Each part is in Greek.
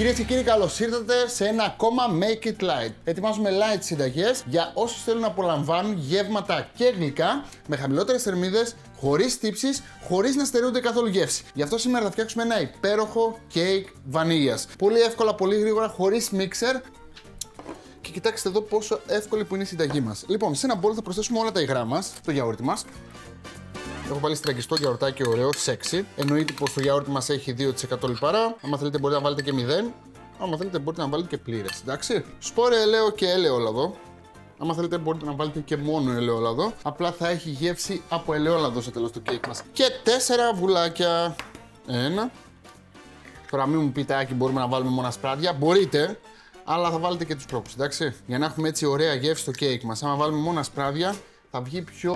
Κυρίες και κύριοι, καλώς ήρθατε σε ένα ακόμα Make It Light. Ετοιμάζουμε light συνταγές για όσους θέλουν να απολαμβάνουν γεύματα και γλυκά με χαμηλότερες θερμίδες, χωρίς τύψεις, χωρίς να στερούνται καθόλου γεύση. Γι' αυτό σήμερα θα φτιάξουμε ένα υπέροχο cake βανίλιας. Πολύ εύκολα, πολύ γρήγορα, χωρίς μίξερ. Και κοιτάξτε εδώ πόσο εύκολη που είναι η συνταγή μας. Λοιπόν, σε ένα μπολ θα προσθέσουμε όλα τα υγρά μας, το γιαούρτι μας. Έχω βάλει στραγγιστό γιαουρτάκι ωραίο, σεξι. Εννοείται πως το γιαούρτι μας έχει 2% λιπαρά. Αν θέλετε μπορείτε να βάλετε και 0. Αν θέλετε μπορείτε να βάλετε και πλήρες. Εντάξει. Σπορέλαιο και ελαιόλαδο. Αν θέλετε μπορείτε να βάλετε και μόνο ελαιόλαδο. Απλά θα έχει γεύση από ελαιόλαδο στο τέλος του κέικ μας. Και 4 αυγουλάκια. Ένα. Τώρα μην μου πείτε, Άκη, μπορούμε να βάλουμε μόνο ασπράδια. Μπορείτε, αλλά θα βάλετε και τους κρόκους, εντάξει. Για να έχουμε έτσι ωραία γεύση στο κέικ μας. Αν βάλουμε μόνο ασπράδια, θα βγει πιο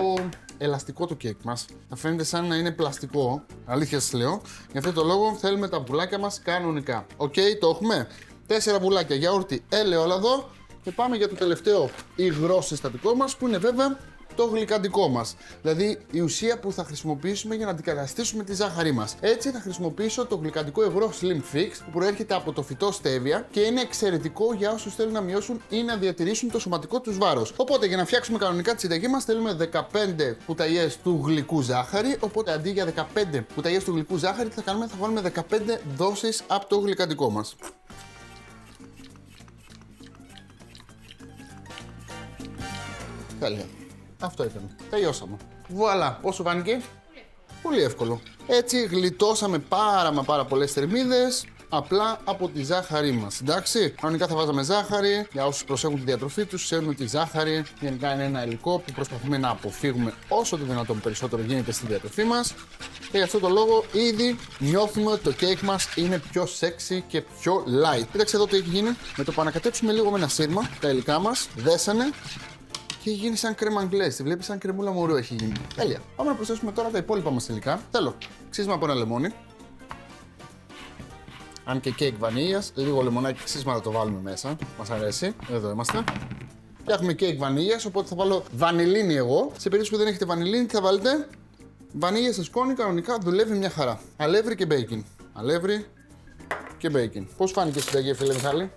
ελαστικό το κέικ μας. Θα φαίνεται σαν να είναι πλαστικό, αλήθεια σας λέω. Γι' αυτό το λόγο θέλουμε τα αυγουλάκια μας κανονικά. Οκ, το έχουμε. Τέσσερα αυγουλάκια γιαούρτι ελαιόλαδο και πάμε για το τελευταίο υγρό συστατικό μας που είναι βέβαια το γλυκαντικό μας. Δηλαδή η ουσία που θα χρησιμοποιήσουμε για να αντικαταστήσουμε τη ζάχαρή μας. Έτσι θα χρησιμοποιήσω το γλυκαντικό ευρώ Slim Fix που προέρχεται από το φυτό στέβια και είναι εξαιρετικό για όσους θέλουν να μειώσουν ή να διατηρήσουν το σωματικό τους βάρος. Οπότε για να φτιάξουμε κανονικά τη συνταγή μας θέλουμε 15 κουταλιέ του γλυκού ζάχαρη. Οπότε αντί για 15 κουταλιέ του γλυκού ζάχαρη, τι θα κάνουμε, θα βάλουμε 15 δόσεις από το γλυκαντικό μας. Τέλεια. Αυτό ήταν. Τελειώσαμε. Βουαλά. Πόσο φάνηκε. Πολύ εύκολο. Έτσι γλιτώσαμε πάρα μα πάρα πολλές θερμίδες απλά από τη ζάχαρή μας. Εντάξει. Κανονικά θα βάζαμε ζάχαρη. Για όσους προσέχουν τη διατροφή τους, ξέρουν ότι η ζάχαρη γενικά είναι ένα υλικό που προσπαθούμε να αποφύγουμε όσο το δυνατόν περισσότερο γίνεται στη διατροφή μας. Και γι' αυτό το λόγο ήδη νιώθουμε ότι το κέικ μας είναι πιο sexy και πιο light. Κοίταξε εδώ τι έχει γίνει. Με το που ανακατέψουμε λίγο με ένα σύρμα, τα υλικά μας δέσανε και έχει γίνει σαν κρέμα anglaise. Τη βλέπεις σαν κρεμούλα μωρού έχει γίνει. Τέλεια. Πάμε να προσθέσουμε τώρα τα υπόλοιπα μας υλικά. Θέλω ξύσμα από ένα λεμόνι. Αν και κέικ βανίλιας, λίγο λεμονάκι ξύσμα θα το βάλουμε μέσα. Μας αρέσει. Εδώ είμαστε. Και έχουμε κέικ βανίλιας, οπότε θα βάλω βανιλίνη εγώ. Σε περίπτωση που δεν έχετε βανιλίνη, τι θα βάλετε. Βανίλια σε σκόνη κανονικά δουλεύει μια χαρά. Αλεύρι και baking. Αλεύρι και baking. Πώς φάνηκε η συνταγή, φίλε Μιχάλη;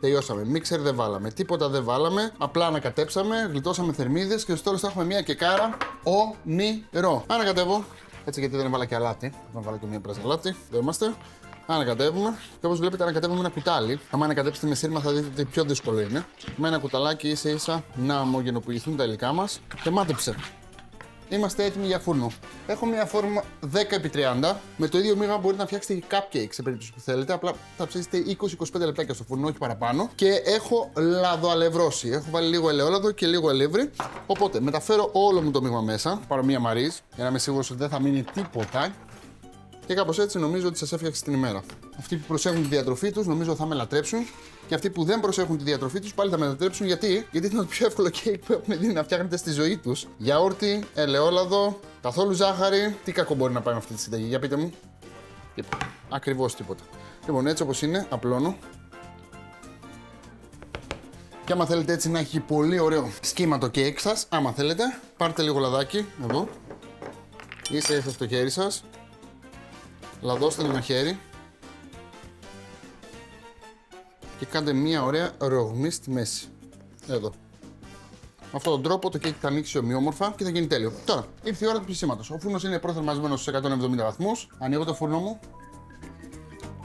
Τελειώσαμε. Μίξερ δεν βάλαμε. Τίποτα δεν βάλαμε. Απλά ανακατέψαμε, γλιτώσαμε θερμίδες και στο τέλος θα έχουμε μια κεκάρα όνειρο. Ανακατεύω. Έτσι γιατί δεν έβαλα και αλάτι. Θα βάλω και μια πρέζα αλάτι. Εδώ είμαστε. Ανακατεύουμε. Και όπως βλέπετε, ανακατεύουμε ένα κουτάλι. Αν ανακατέψετε με σύρμα, θα δείτε ότι πιο δύσκολο είναι. Με ένα κουταλάκι ίσα ίσα να ομογενοποιηθούν τα υλικά μας. Και μάτεψε. Είμαστε έτοιμοι για φούρνο. Έχω μια φόρμα 10x30. Με το ίδιο μείγμα μπορείτε να φτιάξετε και cupcakes σε περίπτωση που θέλετε. Απλά θα ψήσετε 20-25 λεπτάκια στο φούρνο, όχι παραπάνω. Και έχω λαδοαλευρώσει. Έχω βάλει λίγο ελαιόλαδο και λίγο αλεύρι. Οπότε μεταφέρω όλο μου το μείγμα μέσα. Πάρω μία μαρίζ για να είμαι σίγουρος ότι δεν θα μείνει τίποτα. Και κάπως έτσι νομίζω ότι σας έφτιαξε την ημέρα. Αυτοί που προσέχουν τη διατροφή τους νομίζω θα με λατρέψουν. Και αυτοί που δεν προσέχουν τη διατροφή τους πάλι θα με λατρέψουν. Γιατί, γιατί είναι το πιο εύκολο κέικ που έχουν δει να φτιάχνετε στη ζωή τους. Γιαούρτι, ελαιόλαδο, καθόλου ζάχαρη. Τι κακό μπορεί να πάει με αυτή τη συνταγή, για πείτε μου. Ακριβώς τίποτα. Λοιπόν, έτσι όπως είναι, απλώνω. Και άμα θέλετε έτσι να έχει πολύ ωραίο σχήμα το κέικ σας, άμα θέλετε, πάρτε λίγο λαδάκι εδώ. Είστε ίσα στο χέρι σας λαδώστε ένα χέρι και κάντε μια ωραία ρογμή στη μέση. Εδώ. Με αυτόν τον τρόπο το κέικ θα ανοίξει ομοιόμορφα και θα γίνει τέλειο. Τώρα, ήρθε η ώρα του ψησίματο. Ο φούρνος είναι προθερμασμένος στους 170 βαθμούς. Ανοίγω το φούρνο μου.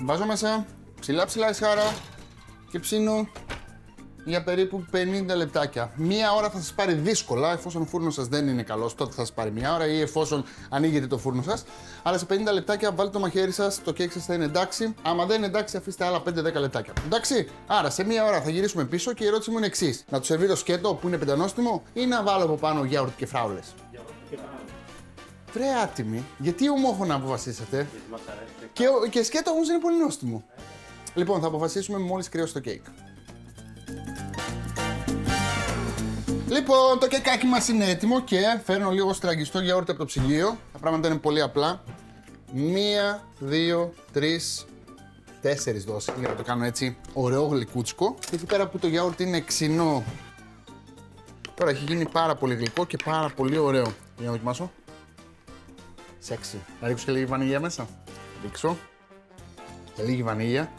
Βάζω μέσα ψηλά ψηλά ισχάρα και ψήνω για περίπου 50 λεπτάκια. Μία ώρα θα σας πάρει δύσκολα, εφόσον ο φούρνος σας δεν είναι καλός, τότε θα σας πάρει μία ώρα ή εφόσον ανοίγετε το φούρνο σας. Αλλά σε 50 λεπτάκια βάλτε το μαχαίρι σας, το κέικ σας θα είναι εντάξει. Άμα δεν είναι εντάξει, αφήστε άλλα 5-10 λεπτάκια. Εντάξει. Άρα σε μία ώρα θα γυρίσουμε πίσω και η ερώτηση μου είναι εξής: Να το σερβίρω σκέτο που είναι πεντανόστιμο ή να βάλω από πάνω γιαούρτι και φράουλες; Βρε άτιμη, γιατί ομόφωνα αποφασίσατε; Και, και σκέτο όμως είναι πολύ νόστιμο. Λοιπόν, θα αποφασίσουμε μόλις κρύο το κέικ. Λοιπόν, το κεκάκι μας είναι έτοιμο και φέρνω λίγο στραγγιστό γιαούρτι από το ψυγείο. Τα πράγματα είναι πολύ απλά. Μία, δύο, τρεις, τέσσερις δόσεις για να το κάνω έτσι ωραίο γλυκούτσικο. Και εκεί πέρα που το γιαούρτι είναι ξινό. Τώρα έχει γίνει πάρα πολύ γλυκό και πάρα πολύ ωραίο. Για να δοκιμάσω. Σεξι. Να ρίξω και λίγη βανίγια μέσα. Ρίξω. και λίγη βανίλια.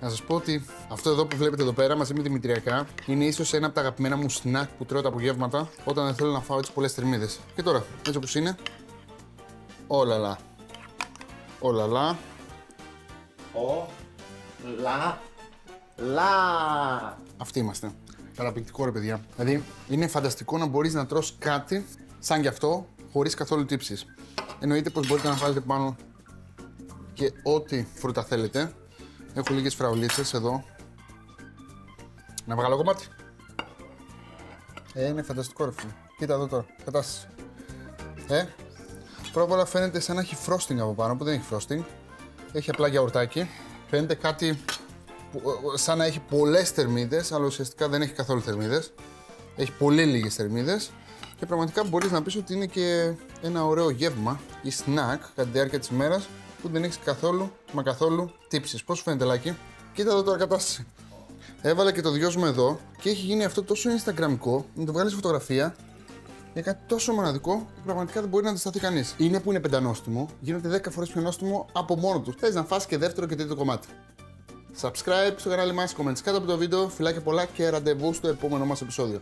Να σας πω ότι αυτό εδώ που βλέπετε εδώ πέρα μαζί με τη μητριακά είναι ίσως ένα από τα αγαπημένα μου σνακ που τρώω τα απογεύματα όταν δεν θέλω να φάω έτσι πολλές θερμίδες. Και τώρα, έτσι όπως είναι, όλα λα. Όλα λα. Ο. Λα. Λα. Αυτοί είμαστε. Καταπληκτικό ρε παιδιά. Δηλαδή είναι φανταστικό να μπορείς να τρως κάτι σαν γι' αυτό χωρίς καθόλου τύψεις. Εννοείται πως μπορείτε να βάλετε πάνω και ό,τι φρούτα θέλετε. Έχω λίγες φραουλίτσες εδώ. Να βγάλω κομμάτι. Ε, είναι φανταστικό ρε φίλε. Κοίτα εδώ τώρα. Κατάσταση. Ε, πρώτα απ' όλα φαίνεται σαν να έχει frosting από πάνω που δεν έχει frosting. Έχει απλά γιαουρτάκι. Φαίνεται κάτι που, ε, σαν να έχει πολλές θερμίδες, αλλά ουσιαστικά δεν έχει καθόλου θερμίδες. Έχει πολύ λίγες θερμίδες και πραγματικά μπορείς να πεις ότι είναι και ένα ωραίο γεύμα ή snack κατά τη διάρκεια της ημέρας που δεν έχεις καθόλου μα καθόλου τύψεις. Πώς σου φαίνεται, Λάκη; Κοίτα εδώ τώρα κατάσταση. Έβαλε και το δυο μου εδώ και έχει γίνει αυτό τόσο Instagramικό να το βγάλεις φωτογραφία για κάτι τόσο μοναδικό που πραγματικά δεν μπορεί να αντισταθεί κανείς. Είναι που είναι πεντανόστιμο, γίνονται 10 φορές πιο νόστιμο από μόνο τους. Θες να φας και δεύτερο και τρίτο κομμάτι. Subscribe στο κανάλι μας, comments κάτω από το βίντεο, φιλάκια πολλά και ραντεβού στο επόμενο μας επεισόδιο.